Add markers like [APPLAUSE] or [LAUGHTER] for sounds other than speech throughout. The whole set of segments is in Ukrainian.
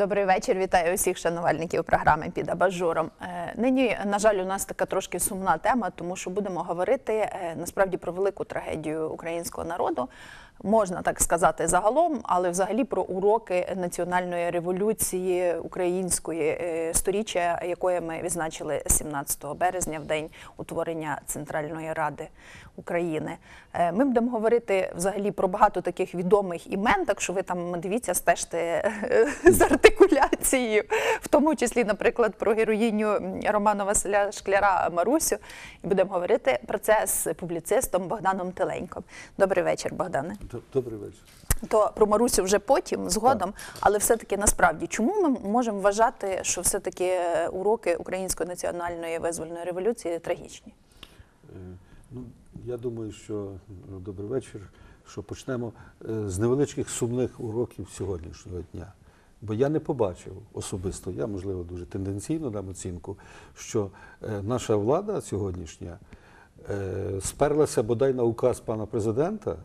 Добрий вечір. Вітаю усіх шанувальників програми під абажуром. Е, Нині, на жаль, у нас така трошки сумна тема, тому що будемо говорити е, насправді про велику трагедію українського народу. Можна так сказати загалом, але взагалі про уроки національної революції української е, сторіччя, якої ми відзначили 17 березня в день утворення Центральної Ради України. Е, Ми будемо говорити взагалі про багато таких відомих імен, так що ви там дивіться, стежте е, з артикуляцією, в тому числі, наприклад, про героїню Романа Василя Шкляра Марусю. І будемо говорити про це з публіцистом Богданом Теленьком. Добрий вечір, Богдане. Добрий вечір. То про Марусю вже потім, згодом, але все-таки насправді, чому ми можемо вважати, що все-таки е, уроки Української національної визвольної революції трагічні? Ну, я думаю, що ну, добрий вечір. Що почнемо е, з невеличких сумних уроків сьогоднішнього дня. Бо я не побачив особисто, я можливо дуже тенденційно дам оцінку, що е, наша влада сьогоднішня е, сперлася бодай на указ пана президента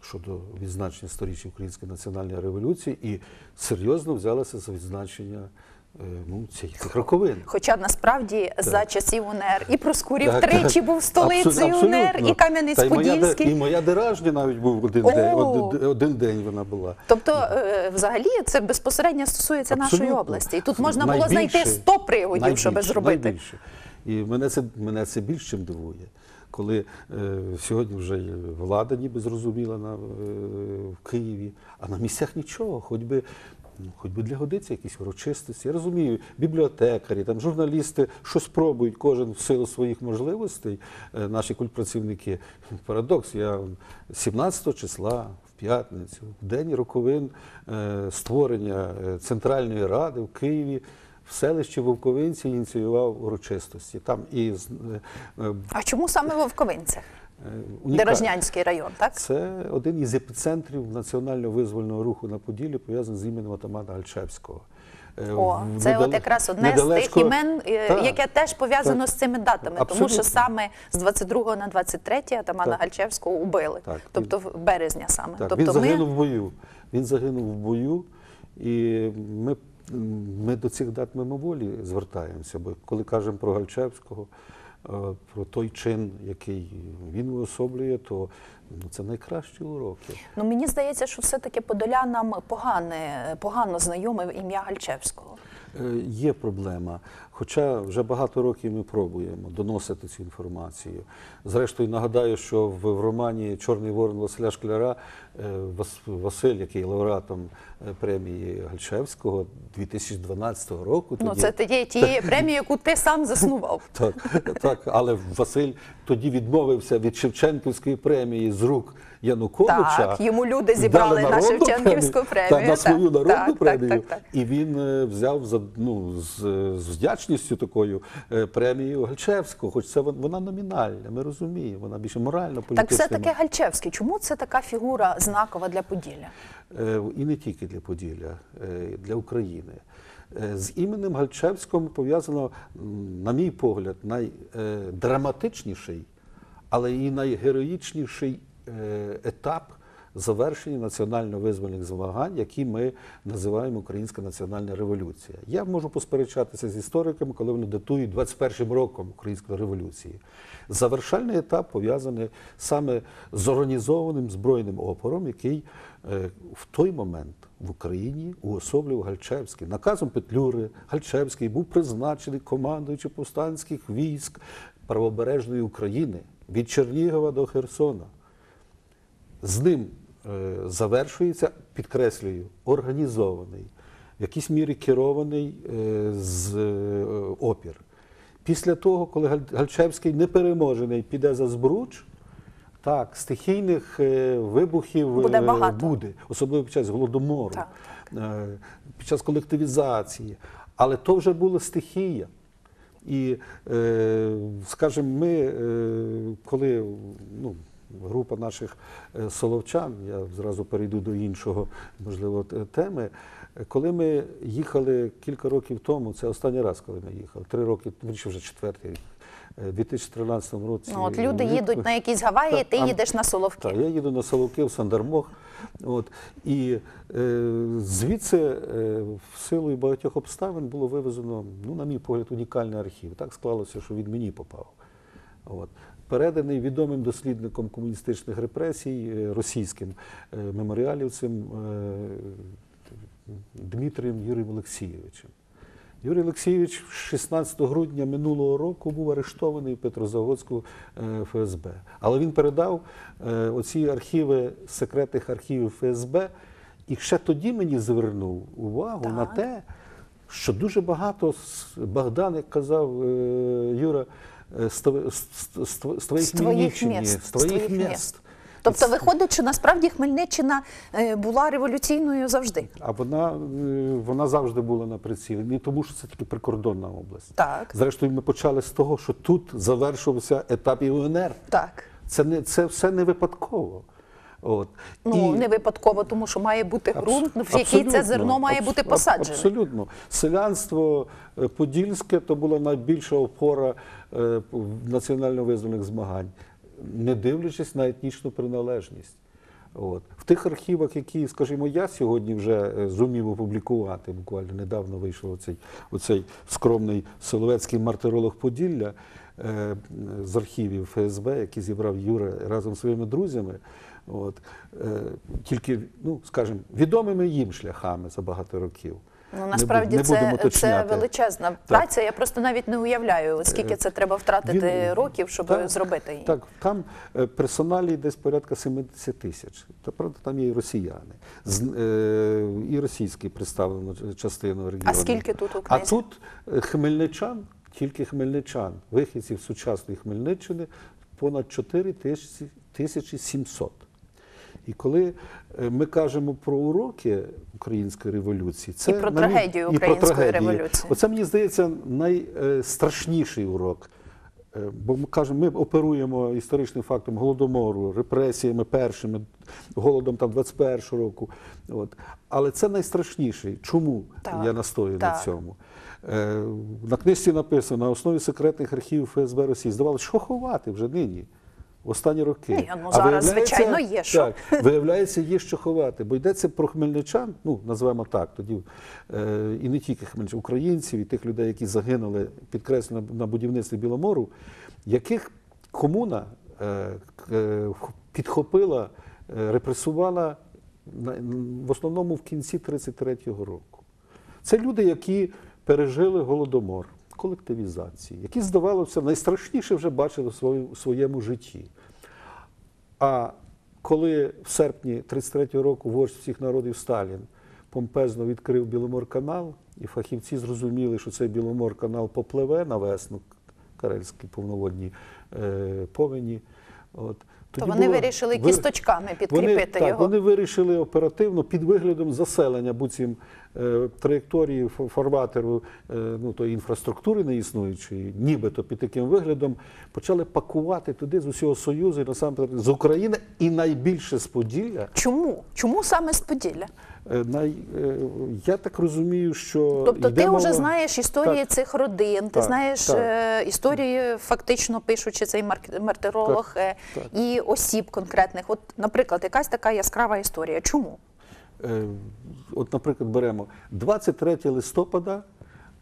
щодо відзначення сторіччя Української національної революції і серйозно взялася за відзначення ну, цих роковин. Хоча насправді за часів УНР і Проскурів Так, тричі так. [LAUGHS] був столицею Абсолютно. УНР, і моя, Кам'янець-Подільський. і моя Деражня навіть був один О! день, один, один день вона була. Тобто, е, взагалі, це безпосередньо стосується нашої області. І тут можна було знайти 100 приводів, щоб зробити. Найбільше. І мене це, мене це більш чим дивує. Коли е, сьогодні вже влада ніби зрозуміла на, е, в Києві, а на місцях нічого, хоч би, ну, хоч би для годиці якісь урочистості. Я розумію, бібліотекарі, там, журналісти щось пробують, кожен в силу своїх можливостей, е, наші культпрацівники. Парадокс, я 17 числа в п'ятницю, в день роковин е, створення е, Центральної Ради в Києві. В селищі Вовковинці ініціював урочистості. Там і А чому саме Вовковинця? Уніка- Дорожнянський район, так? Це один із епіцентрів національно-визвольного руху на Поділлі, пов'язаний з іменем Атамана Гальчевського. Е, О, це недале- от якраз одне з тих імен, е, Так, яке теж пов'язано так. з цими датами, тому що саме з 22 на 23 Атамана Так. Гальчевського убили, Так. тобто в березня саме. Так, тобто він загинув ми в бою. Він загинув в бою, і ми, ми до цих дат мимоволі звертаємося. Бо коли кажемо про Гальчевського, е, про той чин, який він уособлює, то ну, це найкращі уроки. ну мені здається, що все-таки подолянам погане, погано знайоме ім'я Гальчевського. Е, Є проблема. Хоча вже багато років ми пробуємо доносити цю інформацію. Зрештою, нагадаю, що в, романі Чорний ворон Василя Шкляра Василь, який є лауреатом е, премії Гальчевського 2012 року, Ну тоді- це тоді [LAUGHS] тієї премії, яку ти сам заснував. [LAUGHS] так, так, але Василь тоді відмовився від Шевченківської премії з рук Януковича. Так, йому люди зібрали на Шевченківську премію, Та, на так, свою народну так, так, премію. так, так. І він е, взяв за ну з, з вдячністю такою е, премію Гальчевського, хоч це вон- вона номінальна, ми розуміємо, вона більше морально політична. Так все-таки Гальчевський. Чому це така фігура знакова для Поділля? Е, І не тільки для Поділля, е, для України. Е, З іменем Гальчевського пов'язано, на мій погляд, найдраматичніший, але і найгероїчніший етап завершення національно-визвольних змагань, які ми називаємо Українська національна революція. Я можу посперечатися з істориками, коли вони датують 21 роком Української революції. Завершальний етап пов'язаний саме з організованим збройним опором, який е, в той момент в Україні уособлював Гальчевський. Наказом Петлюри Гальчевський був призначений командуючим повстанських військ правобережної України від Чернігова до Херсона. З ним завершується, підкреслюю, організований, в якійсь мірі керований е, з е, опір. Після того, коли Галь- Гальчевський непереможений піде за збруч, так, стихійних е, вибухів Буде е, багато. буде, особливо під час голодомору, Так. е, під час колективізації. Але то вже була стихія. І, е, скажімо, ми, е, коли ну, група наших е, соловчан, я зразу перейду до іншого, можливо, теми. е, Коли ми їхали кілька років тому, це останній раз, коли ми їхали, три роки, вірніше вже четвертий рік, е, в 2013 році. Ну, от люди їдуть на якісь Гаваї, Так, ти а- їдеш на Соловки. Так, я їду на Соловки в Сандармох. От, і е, звідси е, в силу багатьох обставин було вивезено, ну, на мій погляд, унікальний архів. Так склалося, що він мені попав. От. Переданий відомим дослідником комуністичних репресій, е, російським е, меморіалівцем е, Дмитрієм Юрієм Олексійовичем. Юрій Олексійович 16 грудня минулого року був арештований в Петрозаводську ФСБ. Але він передав оці архіви секретних архівів ФСБ, і ще тоді мені звернув увагу на те, що дуже багато Богдан, як казав Юра, з тво- з- з- з тво- з твоїх Хмельниччини, міст, з твоїх міст. Тобто виходить, що насправді Хмельниччина е, була революційною завжди. А вона, е, вона завжди була на прицілі. Не тому, що це тільки прикордонна область. Так. Зрештою, ми почали з того, що тут завершився етап ІУНР. Так. Це не це все не випадково. От Ну, не випадково, тому що має бути ґрунт, в який це зерно має бути посаджене. Абсолютно. Селянство е, подільське то була найбільша опора е, національно визвольних змагань, не дивлячись на етнічну приналежність. От. В тих архівах, які, скажімо, я сьогодні вже е, зумів опублікувати, буквально недавно вийшов оцей, оцей скромний Соловецький мартиролог Поділля е, з архівів ФСБ, який зібрав Юра разом зі своїми друзями. От, е, тільки, ну, скажімо, відомими їм шляхами за багато років. Ну насправді не будемо це, це величезна праця. Я просто навіть не уявляю, скільки це треба втратити Він- років, щоб так, зробити її. Так, там е, персоналі десь порядка 70 тисяч. Та правда, там є і росіяни, з, е, і російські представлено частину регіону. А скільки тут А тут е, хмельничан, тільки хмельничан, вихідців сучасної Хмельниччини понад 4 тисячі, тисячі 700. І коли е, ми кажемо про уроки української революції, це І про трагедію і про української трагедії. революції. Оце мені здається найстрашніший урок. Е, Бо ми кажемо, ми оперуємо історичним фактом голодомору, репресіями першими, голодом там 21-го року. От. Але це найстрашніший. Чому Так, я настою так. на цьому? Е, На книжці написано на основі секретних архівів ФСБ Росії. Здавалося, що ховати вже нині. Останні роки. Ні, ну, А зараз, звичайно, є що. Так, [LAUGHS] виявляється, є що ховати, бо йдеться про хмельничан, ну називаємо так, тоді е, і не тільки хмельничан, українців, і тих людей, які загинули, підкреслено на, на будівництві Біломору, яких комуна е, е, підхопила, е, репресувала на- в основному в кінці 33-го року. Це люди, які пережили голодомор, колективізації, які, здавалося, найстрашніше вже бачили в своєму житті. А коли в серпні 33-го року вождь всіх народів Сталін помпезно відкрив Біломор-канал, і фахівці зрозуміли, що цей Біломор-канал попливе на весну, карельські повноводні е, повені. От, То вони була- вирішили ви- кісточками вони, підкріпити так, його. вони вирішили оперативно під виглядом заселення буцім траєкторії фо- фарватеру е, ну, тої інфраструктури неіснуючої, нібито під таким виглядом, почали пакувати туди з усього Союзу, і насамперед з України і найбільше з Поділля. Чому? Чому саме з Поділля? Е, Най, е, я так розумію, що Тобто ти мова- вже знаєш історії Так. цих родин, ти Так, знаєш так. е, історії, фактично пишучи цей мартиролог е, так. і осіб конкретних. От, наприклад, якась така яскрава історія. Чому? Е, От, наприклад, беремо 23 листопада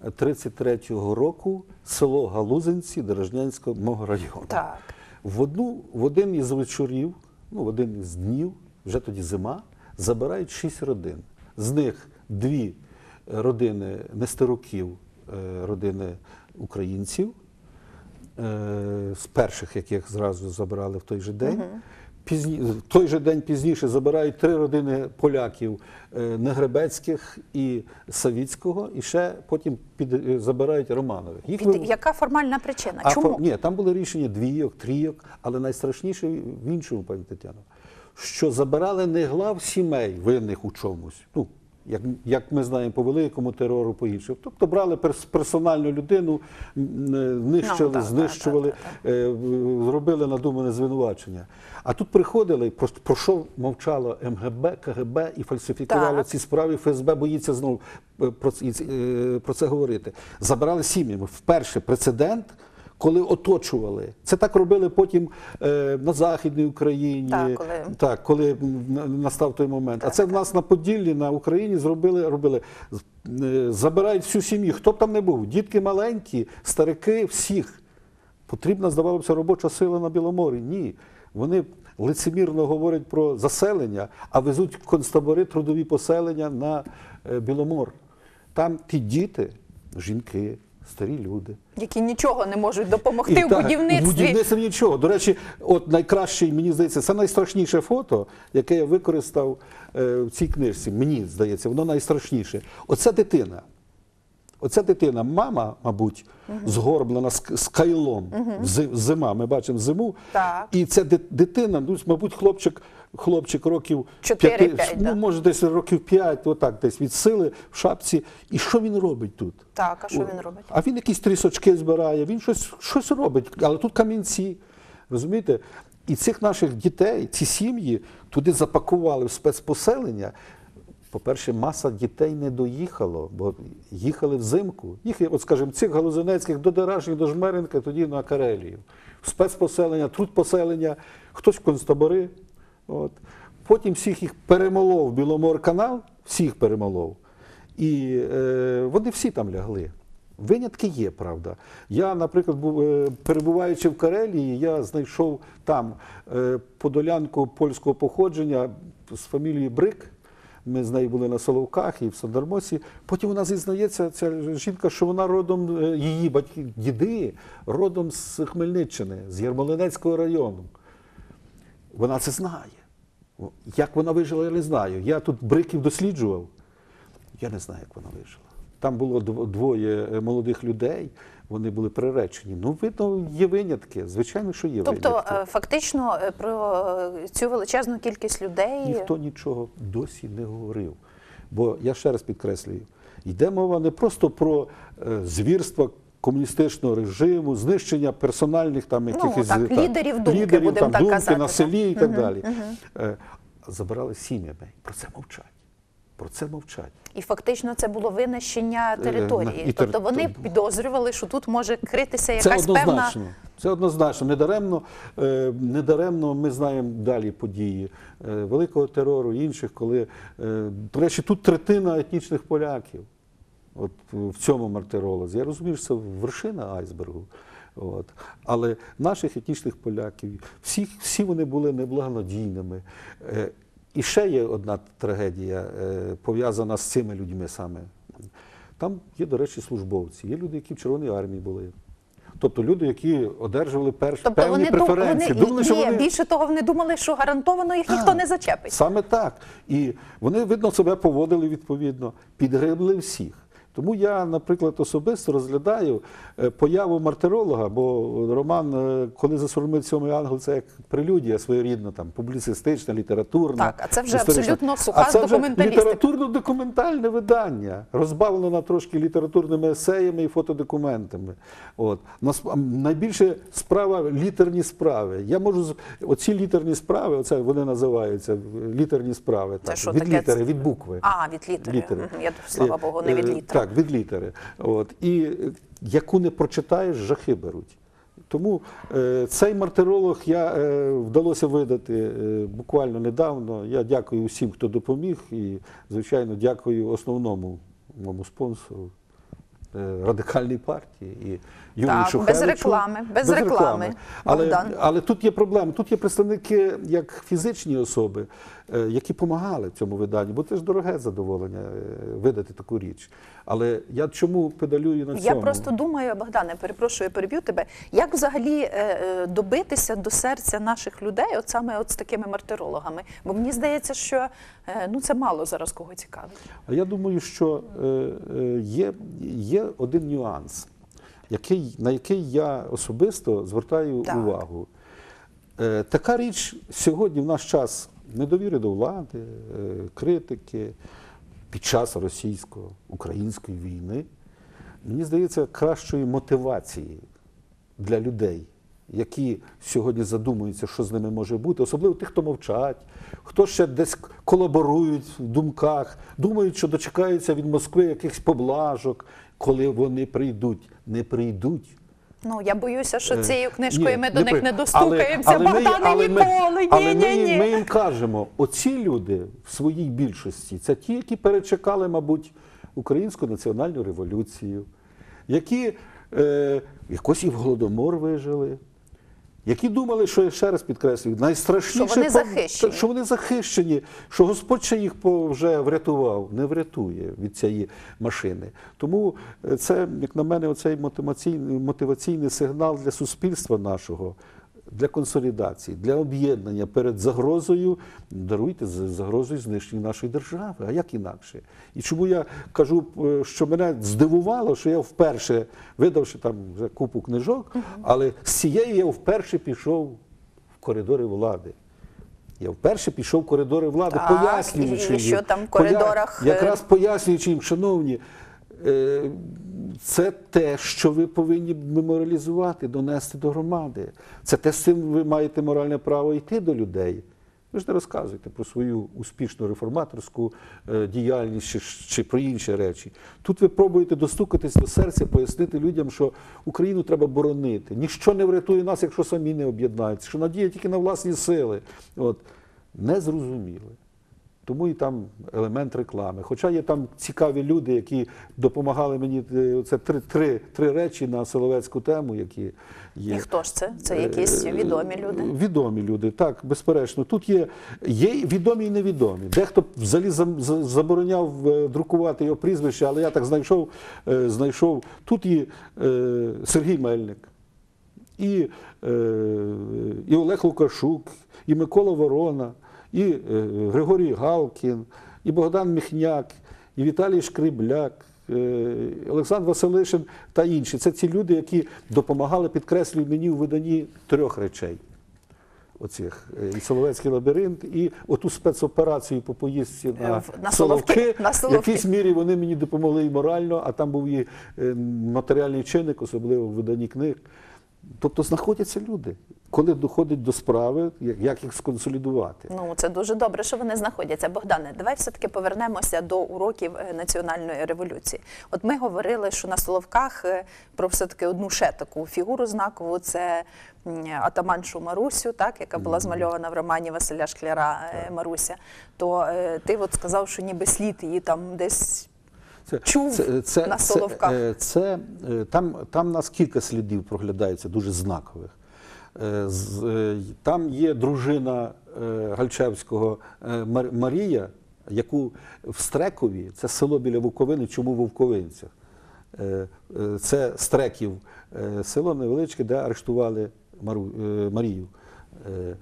33-го року село Галузинці Дорожнянського мого району. Так. В, одну, в один із вечорів, ну, в один із днів, вже тоді зима, забирають шість родин. З них дві родини нестеруків, е, родини українців, е, з перших, яких зразу забрали в той же день. Пізні, в той же день пізніше забирають три родини поляків е, Негребецьких і Савіцького, і ще потім під, е, забирають Романових. Їх Під, ви- яка формальна причина? а Чому? Ні, там були рішення двійок, трійок, але найстрашніше в іншому, пані Тетяно, що забирали не глав сімей винних у чомусь. Ну, як, як ми знаємо, по великому терору, по іншому. Тобто брали перс- персональну людину, е, нищили, Ну, знищували, е, зробили надумане звинувачення. А тут приходили, про, про що мовчало МГБ, КГБ і фальсифікувало ці справи. ФСБ боїться знову про, е, про це говорити. Забрали сім'ями. Вперше прецедент, коли оточували. Це так робили потім е, на Західній Україні, Так, коли- так, коли настав той момент. а це в нас на Поділлі, на Україні зробили, робили. Е, Забирають всю сім'ю, хто б там не був, дітки маленькі, старики, всіх. Потрібна, здавалося, робоча сила на Біломорі. Ні. Вони лицемірно говорять про заселення, а везуть в концтабори трудові поселення на е, Біломор. Там ті діти, жінки, старі люди. Які нічого не можуть допомогти І в так, будівництві. В будівництві нічого. До речі, от найкращий, мені здається, це найстрашніше фото, яке я використав е, в цій книжці. Мені здається, воно найстрашніше. Оце дитина. Оця дитина, мама, мабуть, згорблена з, з кайлом. Зи- Зима, ми бачимо зиму. Так. І ця дитина, ну, мабуть, хлопчик, хлопчик років Чотири, п'яти, п'ять, ну, да. може, десь років 5, отак, десь від сили в шапці. І що він робить тут? Так, а що він робить? А він якісь трісочки збирає, він щось, щось робить, але тут камінці. Розумієте? І цих наших дітей, ці сім'ї туди запакували в спецпоселення. По-перше, маса дітей не доїхало, бо їхали взимку. Їхали, от, скажімо, цих галузинецьких до Деражні, до Жмеренка, тоді на Карелію. Спецпоселення, тут поселення, хтось в концтабори. От. Потім всіх їх перемолов Біломор-канал, всіх перемолов. І е, вони всі там лягли. Винятки є, правда. Я, наприклад, був, е, перебуваючи в Карелії, я знайшов там е, подолянку польського походження з фамілією Брик. Ми з нею були на Соловках і в Сандармосі. Потім вона зізнається, ця жінка, що вона родом, е, її батьки, діди, родом з Хмельниччини, з Ярмолинецького району. Вона це знає. Як вона вижила, я не знаю. Я тут бриків досліджував. Я не знаю, як вона вижила. Там було двоє е, молодих людей, вони були приречені. Ну, видно, є винятки. Звичайно, що є Тобто, винятки. е, фактично, е, про цю величезну кількість людей. Ніхто нічого досі не говорив. Бо я ще раз підкреслюю: йде мова не просто про звірства комуністичного режиму, знищення персональних там якихось Ну, так, лідерів думки, лідерів, будемо там, так думки казати, на так. селі і так далі. Е, Забирали сім'ями. Про це мовчать. Про це мовчать. І фактично це було винищення території. Е, і тобто вони підозрювали, що тут може критися Це якась певна. Це однозначно. Недаремно, е, недаремно ми знаємо далі події великого терору інших, коли, до речі, тут третина етнічних поляків. От в цьому мартиролозі. Я розумію, що це вершина айсбергу. От. Але наших етнічних поляків, всі, всі вони були неблагонадійними. Е, І ще є одна трагедія, е, пов'язана з цими людьми саме. Там є, до речі, службовці, є люди, які в Червоній армії були. Тобто люди, які одержували перш, Тобто певні вони, дум- преференції. вони, Думали, що ні, вони... більше того, вони думали, що гарантовано їх ніхто не зачепить. Саме так. І вони, видно, себе поводили відповідно, підгребли всіх. Тому я, наприклад, особисто розглядаю е, появу мартиролога, бо роман, е, коли засурмив сьомий ангел, це як прелюдія своєрідна, там, публіцистична, літературна. Так, а це вже історична. абсолютно суха а це вже документалістика. літературно-документальне видання, розбавлено трошки літературними есеями і фотодокументами. От. Найбільше справа літерні справи. Я можу оці літерні справи, оце вони називаються літерні справи. Це так, що від таке? літери, від букви. А, від літери. Літери. Я, слава Е, Богу, не від літери. Так, від літери. От. І е, яку не прочитаєш, жахи беруть. Тому е, цей мартиролог я е, вдалося видати е, буквально недавно. Я дякую усім, хто допоміг, і, звичайно, дякую основному моєму спонсору. е, Радикальній партії і Юрію Так, Шухевичу. без реклами, без реклами, Але, Богдан. але тут є проблема. Тут є представники як фізичні особи, які допомагали цьому виданню, бо це ж дороге задоволення е, видати таку річ. Але я чому педалюю на Я просто думаю, Богдане, перепрошую, переб'ю тебе. Як взагалі е, е, добитися до серця наших людей, от саме от з такими мартирологами? Бо мені здається, що е, ну це мало зараз кого цікавить. А я думаю, що е, е, є, є один нюанс, який, на який я особисто звертаю Так. увагу. Е, така річ сьогодні в наш час недовіри до влади, е, критики під час російсько-української війни, мені здається, кращої мотивації для людей, які сьогодні задумуються, що з ними може бути, особливо тих, хто мовчать, хто ще десь колаборують в думках, думають, що дочекаються від Москви якихось поблажок, коли вони прийдуть. Не прийдуть. Ну я боюся, що Е, цією книжкою ми до них не достукаємося. Богдане ніколи. Ні, Але ми їм кажемо, оці люди в своїй більшості це ті, які перечекали, мабуть, українську національну революцію, які е, якось і в голодомор вижили. Які думали, що я ще раз підкреслюю, найстрашніше Що вони захищені. що вони захищені, що Господь ще їх вже врятував, не врятує від цієї машини. Тому е, це, як на мене, оцей мотиваційний, мотиваційний сигнал для суспільства нашого, для консолідації, для об'єднання перед загрозою, даруйте загрозою знищення нашої держави. А як інакше? І чому я кажу, е, що мене здивувало, що я вперше, видавши там вже купу книжок, але з цієї я вперше пішов в коридори влади. Я вперше пішов в коридори влади, Так, пояснюючи і що там в коридорах, е, Якраз пояснюючи їм, шановні, е, це те, що ви повинні меморіалізувати, донести до громади. Це те, з цим ви маєте моральне право йти до людей. Ви ж не розказуєте про свою успішну реформаторську е, діяльність чи, чи про інші речі. Тут ви пробуєте достукатись до серця, пояснити людям, що Україну треба боронити. Ніщо не врятує нас, якщо самі не об'єднаються, що надія тільки на власні сили. От. Не зрозуміли. Тому і там елемент реклами. Хоча є там цікаві люди, які допомагали мені. е, Це три, три, три речі на Соловецьку тему, які є. І хто ж це? Це якісь Е, відомі люди. Відомі люди, так, безперечно. Тут є, є відомі і невідомі. Дехто взагалі забороняв е, друкувати його прізвище, але я так знайшов. знайшов. Тут є Сергій Мельник, і, і Олег Лукашук, і Микола Ворона, і е, Григорій Галкін, і Богдан Міхняк, і Віталій Шкрибляк. е, Олександр Василишин та інші. Це ці люди, які допомагали, підкреслюю мені у виданні трьох речей. Оцих е, і Соловецький лабіринт, і оту спецоперацію по поїздці на, Е, на Соловки, Соловки. на В якійсь мірі вони мені допомогли і морально, а там був і матеріальний чинник, особливо в виданні книг. Тобто знаходяться люди, коли доходить до справи, як, їх сконсолідувати. Ну це дуже добре, що вони знаходяться. Богдане, давай все-таки повернемося до уроків е, національної революції. От ми говорили, що на Соловках е, про все-таки одну ще таку фігуру знакову це атаманшу Марусю, так, яка була змальована в романі Василя Шкляра е, Маруся. То ти от сказав, що ніби слід її там десь. Це, Чув на Соловках. Це, це, е, там, там нас кілька слідів проглядається, дуже знакових. Е, е, Там є дружина е, Гальчевського е, Марія, яку в Стрекові, це село біля Вовковини, чому в Вовковинцях? Е, е, Це Стреків, е, село невеличке, де арештували е, Марію. Е,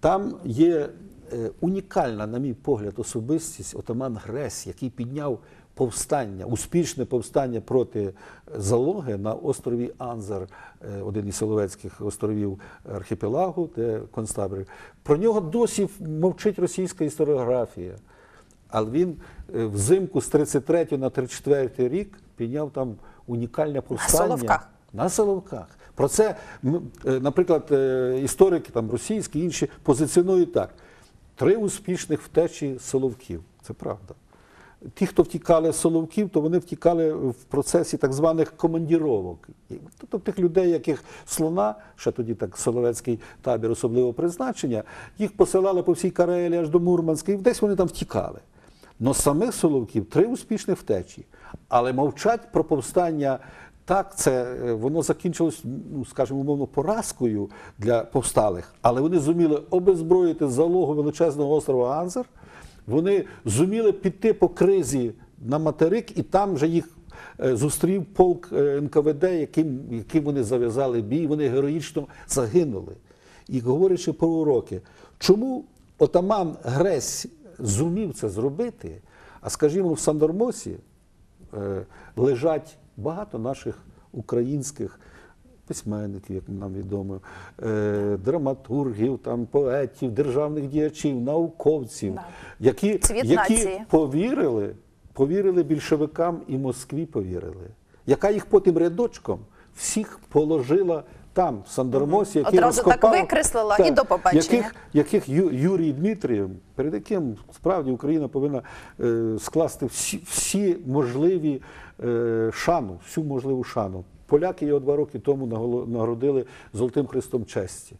Там є е, унікальна, на мій погляд, особистість отаман Гресь, який підняв повстання, успішне повстання проти залоги на острові Анзар, е, один із Соловецьких островів архіпелагу, де концтабір. Про нього досі мовчить російська історіографія. Але він е, взимку з 33 на 34 рік підняв там унікальне повстання. На Соловках. На Соловках. Про це, е, наприклад, історики там, російські, інші позиціонують так: три успішних втечі Соловків. Це правда. Ті, хто втікали з Соловків, то вони втікали в процесі так званих командіровок. Тобто тих людей, яких слона, ще тоді так Соловецький табір особливого призначення, їх посилали по всій Карелі аж до Мурманська, і десь вони там втікали. Но самих Соловків три успішних втечі. Але мовчать про повстання. Так, е, воно закінчилось, ну скажімо, умовно, поразкою для повсталих, але вони зуміли обезброїти залогу величезного острова Анзер. Вони зуміли піти по кризі на материк, і там вже їх е, зустрів полк е, НКВД, яким, яким вони зав'язали бій. Вони героїчно загинули. І говорячи про уроки, чому отаман Гресь зумів це зробити? А скажімо, в Сандормосі е, лежать багато наших українських письменників, як нам відомо, е, драматургів, там, поетів, державних діячів, науковців, Да. які, Цвіт які повірили, повірили більшовикам і Москві повірили, яка їх потім рядочком всіх положила там, в Сандормосі, які Одразу так викреслила і до побачення. Яких, яких Ю- Юрій Дмитрієв, перед яким справді Україна повинна е, скласти всі, всі можливі е, шану, всю можливу шану. Поляки його два роки тому нагородили Золотим Христом честі.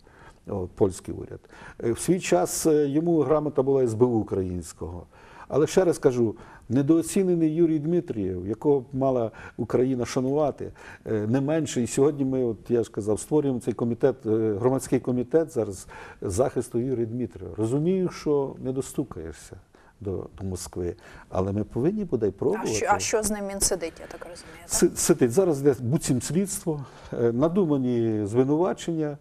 Польський уряд. Е, В свій час е, йому грамота була СБУ українського. Але ще раз кажу, недооцінений Юрій Дмитрієв, якого мала Україна шанувати, е, не менше. І сьогодні ми, от я ж казав, створюємо цей комітет, громадський комітет зараз захисту Юрія Дмитрієва. Розумію, що не достукаєшся до, до Москви, але ми повинні А пробувати. що, а що з ним він сидить, я так розумію? так? Сидить зараз йде буцім слідство, е, надумані звинувачення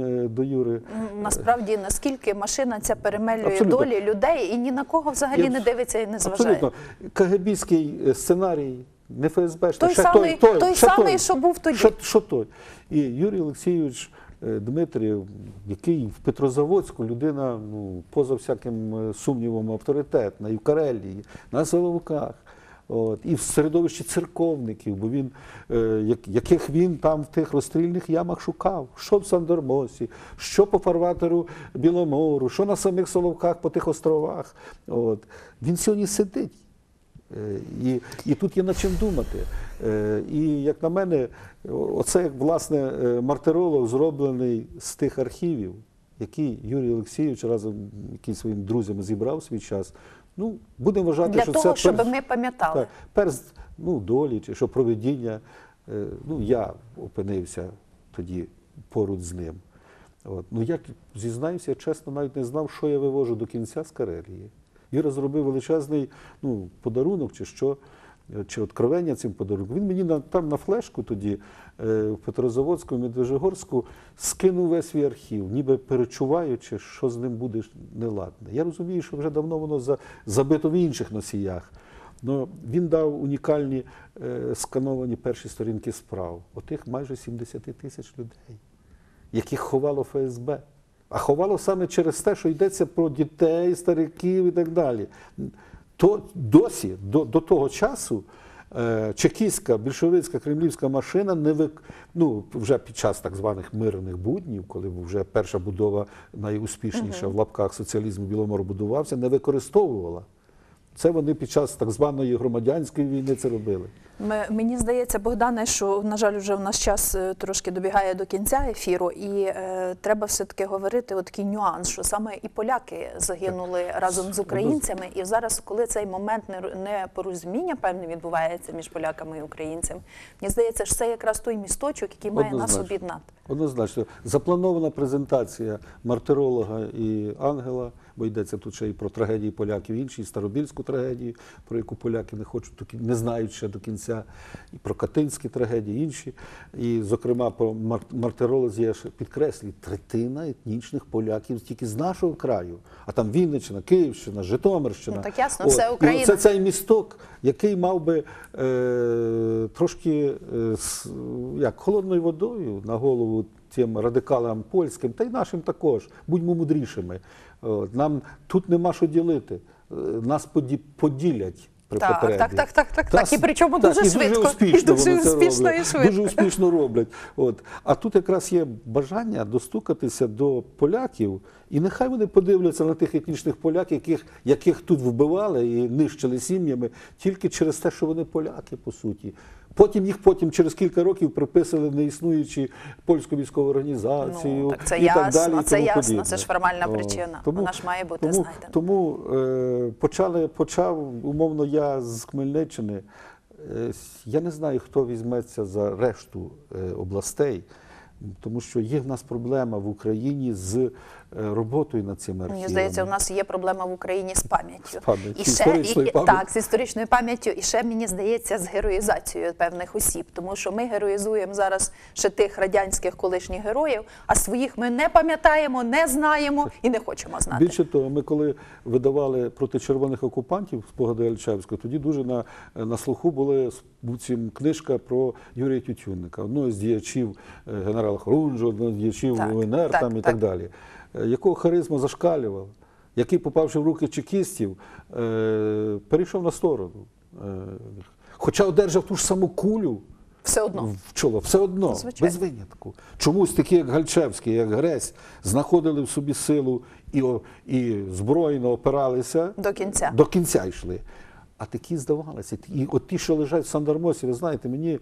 е, до Юри. Насправді, наскільки машина ця перемелює Абсолютно. долі людей і ні на кого взагалі Я- не дивиться і не зважає. Абсолютно. КГБський е, сценарій, не ФСБ, Той самий- той самий, що був тоді. Що, що той. І Юрій Олексійович е, який в Петрозаводську людина, ну, поза всяким е, сумнівом, авторитетна, і в Карелії, на Соловках. От, і в середовищі церковників, бо він, е, яких він там в тих розстрільних ямах шукав, що в Сандермосі, що по фарватеру Біломору, що на самих Соловках по тих островах. От. Він сьогодні сидить. Е, І, і тут є над чим думати. Е, І як на мене, оце як власне е, мартиролог зроблений з тих архівів, які Юрій Олексійович разом який своїми друзями зібрав свій час. Ну, будемо вважати, Для що того, це щоб перс- ми пам'ятали. так, перст ну, долі чи що проведіння. Ну, я опинився тоді поруч з ним. От. Ну, я зізнаюся, я чесно навіть не знав, що я вивожу до кінця з Карелії. Юра зробив величезний ну, подарунок чи що, е, чи откровення цим подарунком. Він мені на, там на флешку тоді е, в Петрозаводську, Медвежигорську скинув весь свій архів, ніби перечуваючи, що з ним буде неладне. Я розумію, що вже давно воно за, забито в інших носіях. Ну, він дав унікальні е, скановані перші сторінки справ. Отих майже 70 тисяч людей, яких ховало ФСБ. А ховало саме через те, що йдеться про дітей, стариків і так далі. То досі, до, до того часу, е, чекістська, більшовицька, кремлівська машина не вик... ну, вже під час так званих мирних буднів, коли вже перша будова найуспішніша в лапках соціалізму Біломору будувався, не використовувала. Це вони під час так званої громадянської війни це робили. Мені здається, Богдане, що на жаль, вже в нас час е, трошки добігає до кінця ефіру, і е, треба все-таки говорити от такий нюанс, що саме і поляки загинули разом з українцями. І зараз, коли цей момент не- непорозуміння певне відбувається між поляками і українцями, мені здається, що це якраз той місточок, який має нас Однозначно. об'єднати. Однозначно. Запланована презентація мартиролога і ангела, бо йдеться тут ще і про трагедії поляків, інші, і старобільську трагедію, про яку поляки не хочуть, не знають ще до кінця, і про катинські трагедії, інші. І, зокрема, про мар- мартиролозі я ще підкреслюю, третина етнічних поляків тільки з нашого краю. А там Вінниччина, Київщина, Житомирщина. Ну, так ясно, все І Україна. оце цей місток, який мав би е, трошки е, як, холодною водою на голову тим радикалам польським, та й нашим також, будьмо мудрішими. От, нам тут нема що ділити. Е, Нас поді, поділять. При Так, потребі. так, так, так, так, Та так, і причому дуже і швидко, Дуже успішно, і дуже вони це роблять. і швидко. Дуже успішно роблять. От. А тут якраз є бажання достукатися до поляків, і нехай вони подивляться на тих етнічних поляків, яких, яких тут вбивали і нищили сім'ями, тільки через те, що вони поляки, по суті. Потім їх потім через кілька років приписали неіснуючі польську військову організацію. Ну, так це і так ясно, далі, і це ясно, подібне. це ж формальна О, причина. Вона ж має бути тому, знайдена. тому е, почали, почав, умовно, я з Хмельниччини. Е, я не знаю, хто візьметься за решту е, областей, тому що є в нас проблема в Україні з е, роботою над цими архівами. Мені здається, у нас є проблема в Україні з пам'яттю. З пам'яттю, І ще історичною і, пам'яттю. так, з історичною пам'яттю, і ще мені здається, з героїзацією певних осіб, тому що ми героїзуємо зараз ще тих радянських колишніх героїв, а своїх ми не пам'ятаємо, не знаємо і не хочемо знати. Більше того, ми коли видавали проти червоних окупантів спогади Альчевського, тоді дуже на, на слуху були буцім книжка про Юрія Тютюнника, одного з діячів е, генерала Хорунжого, одного з діячів Так, УНР так, там, і так. так далі, е, якого харизма зашкалював, який, попавши в руки чекістів, е, перейшов на сторону. Е, хоча одержав ту ж саму кулю Все одно. в чоло, все одно, Звичайно. без винятку. Чомусь такі, як Гальчевський, як Гресь, знаходили в собі силу і, і збройно опиралися До кінця. До кінця йшли. А такі здавалися. І от ті, що лежать в Сандармосі, ви знаєте, мені е,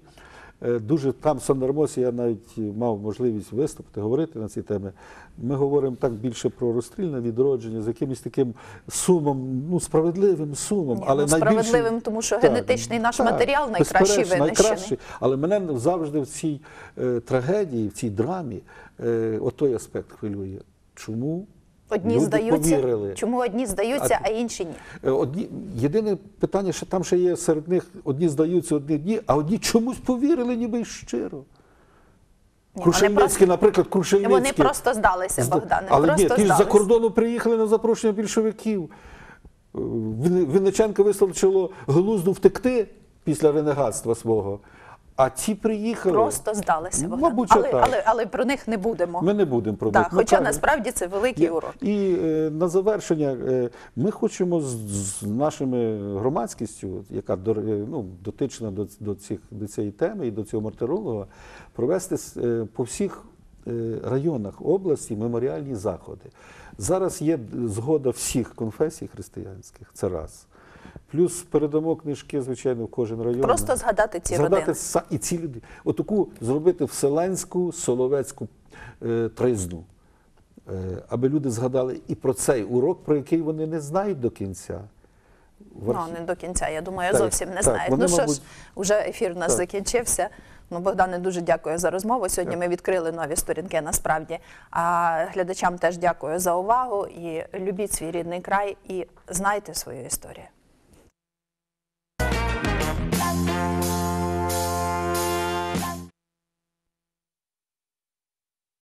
дуже там в Сандармосі я навіть мав можливість виступити, говорити на ці теми. Ми говоримо так більше про розстрільне відродження з якимось таким сумом, ну справедливим сумом, Ні, але ну, найбільше- справедливим, тому що генетичний наш матеріал найкращий найкращий. Але мене завжди в цій е, трагедії, в цій драмі, е, отой аспект хвилює. Чому Одні люди здаються, повірили? чому одні здаються, А- а інші ні. Е, Одні, єдине питання, що там ще є серед них одні здаються, одні ні, а одні чомусь повірили, ніби й щиро. Крушельницький, наприклад, Крушельницький. Вони просто здалися, Богдане. Але просто ні, ті ж за кордону приїхали на запрошення більшовиків. Вин- Винниченко вистачило глузду втекти після ренегатства свого. А ці приїхали. Просто здалися, Богдане. мабуть, але, так. але, але про них не будемо. Ми не будемо про них. Ну, хоча так. насправді це великий Є- урок. І е, на завершення е, ми хочемо з, з нашими громадськістю, яка до, е, ну, дотична до, до, цих, до цієї теми і до цього мартиролога, провести е, по всіх е, районах області меморіальні заходи. Зараз є згода всіх конфесій християнських, це раз. Плюс передамо книжки, звичайно, в кожен район. Просто згадати ці Згадати родини. са- і ці люди. Отаку зробити вселенську соловецьку е, тризну. Е, аби люди згадали і про цей урок, про який вони не знають до кінця. Ну, не до кінця, я думаю, Так, зовсім не так, знають. вони, ну що ж, вже ефір у нас Так. закінчився. Ну, Богдане, дуже дякую за розмову. Сьогодні ми відкрили нові сторінки насправді. А глядачам теж дякую за увагу. І любіть свій рідний край і знайте свою історію.